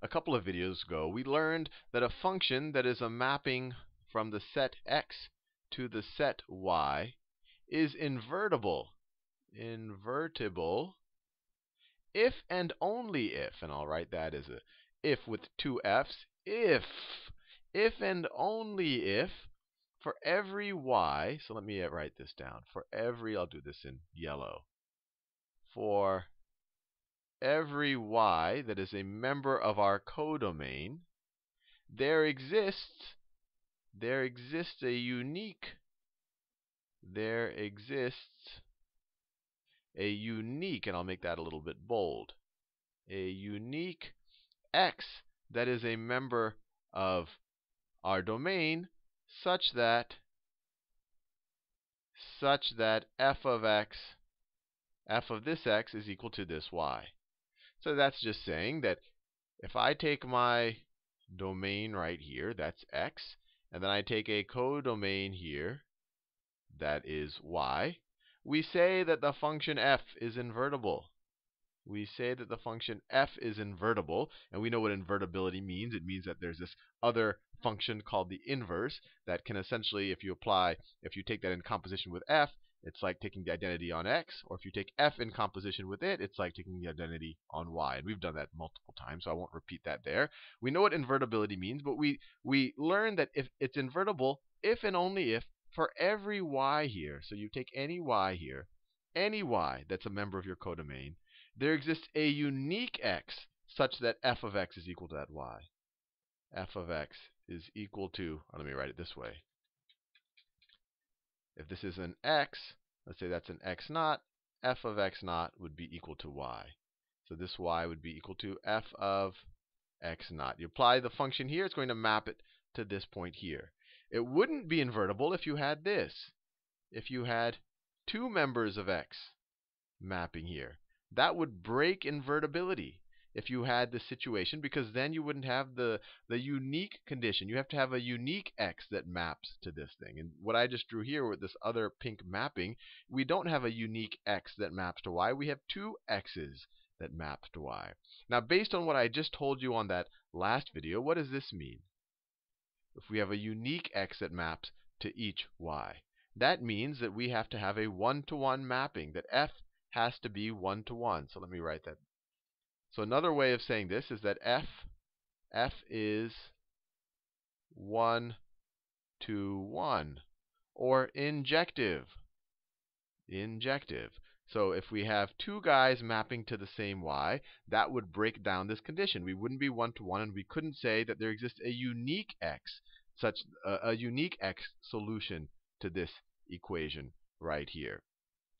a couple of videos ago, we learned that a function that is a mapping from the set x to the set y is invertible. Invertible if and only if, and I'll write that as a if with two f's, if, if and only if for every y, so let me write this down. For every, I'll do this in yellow. For every y that is a member of our codomain, there exists there exists a unique there exists a unique, and I'll make that a little bit bold, a unique x that is a member of our domain such that such that f of x f of this x is equal to this y. So that's just saying that if I take my domain right here, that's x, and then I take a codomain here, that is y, we say that the function f is invertible. We say that the function f is invertible, and we know what invertibility means. It means that there's this other function called the inverse that can essentially, if you apply, if you take that in composition with f, it's like taking the identity on x, or if you take f in composition with it, it's like taking the identity on y. And we've done that multiple times, so I won't repeat that there. We know what invertibility means, but we, we learn that if it's invertible if and only if for every y here, so you take any y here, any y that's a member of your codomain, there exists a unique x such that f of x is equal to that y. f of x is equal to, let me write it this way. If this is an x, let's say that's an x naught, f of x naught would be equal to y. So this y would be equal to f of x naught. You apply the function here, it's going to map it to this point here. It wouldn't be invertible if you had this. If you had two members of x mapping here. That would break invertibility if you had the situation because then you wouldn't have the, the unique condition. You have to have a unique x that maps to this thing. And what I just drew here with this other pink mapping, we don't have a unique x that maps to y. We have two x's that map to y. Now, based on what I just told you on that last video, what does this mean? if we have a unique x that maps to each y. That means that we have to have a one-to-one mapping, that f has to be one-to-one. So let me write that. So another way of saying this is that f, f is 1 to 1, or injective. Injective. So if we have two guys mapping to the same y, that would break down this condition. We wouldn't be one to one, and we couldn't say that there exists a unique x, such a, a unique x solution to this equation right here.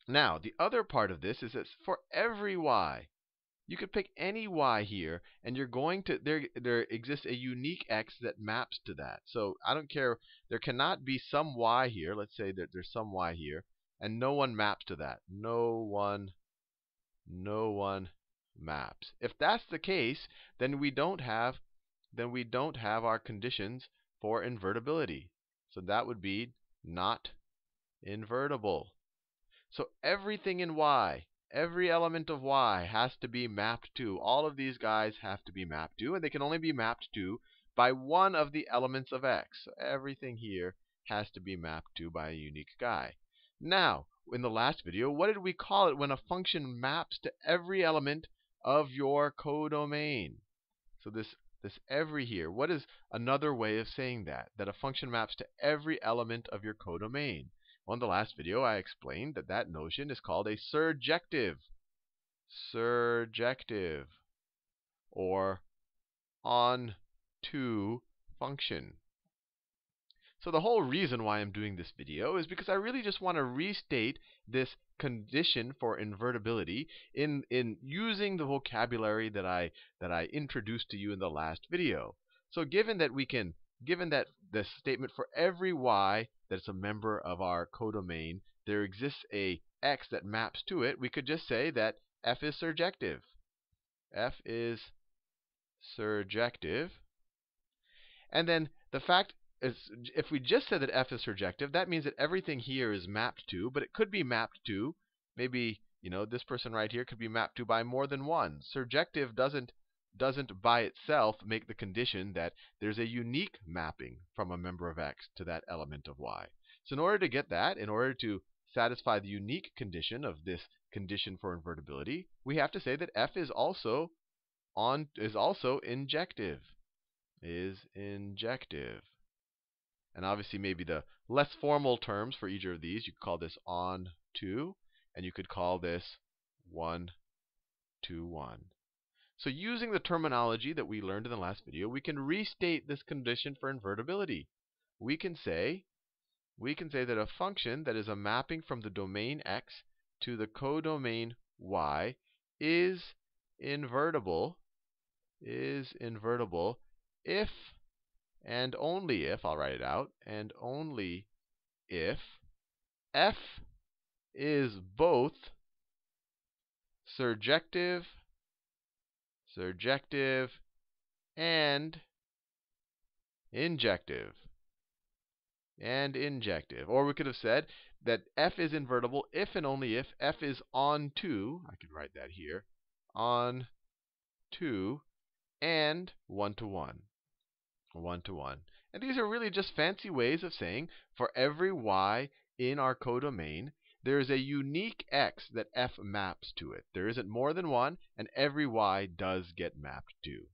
Now, the other part of this is that for every y, you could pick any y here, and you're going to there there exists a unique x that maps to that. So I don't care. There cannot be some y here. Let's say that there's some y here, and no one maps to that. No one, no one maps. If that's the case, then we don't have, then we don't have our conditions for invertibility. So that would be not invertible. So everything in y, every element of y has to be mapped to. All of these guys have to be mapped to, and they can only be mapped to by one of the elements of x. So everything here has to be mapped to by a unique guy. Now, in the last video, what did we call it when a function maps to every element of your codomain? So this this every here, what is another way of saying that? That a function maps to every element of your codomain. In the last video, I explained that that notion is called a surjective. Surjective. Or on to function. So the whole reason why I'm doing this video is because I really just want to restate this condition for invertibility in, in using the vocabulary that I, that I introduced to you in the last video. So given that we can, given that the statement for every y that's a member of our codomain, there exists a x that maps to it, we could just say that f is surjective. f is surjective. And then the fact is, if we just said that f is surjective, that means that everything here is mapped to, but it could be mapped to, maybe, you know, this person right here could be mapped to by more than one. Surjective doesn't doesn't by itself make the condition that there's a unique mapping from a member of x to that element of y. So in order to get that, in order to satisfy the unique condition of this condition for invertibility, we have to say that f is also on is also injective. Is injective. And obviously maybe the less formal terms for each of these, you could call this on to, and you could call this one to one. So using the terminology that we learned in the last video, we can restate this condition for invertibility. We can say we can say that a function that is a mapping from the domain x to the codomain y is invertible is invertible if and only if, I'll write it out, and only if f is both surjective, surjective, and injective. And injective. Or we could have said that f is invertible if and only if f is on to, I can write that here, on to and one to one. One to one. And these are really just fancy ways of saying for every y in our codomain, there is a unique x that f maps to it. There isn't more than one, and every y does get mapped to.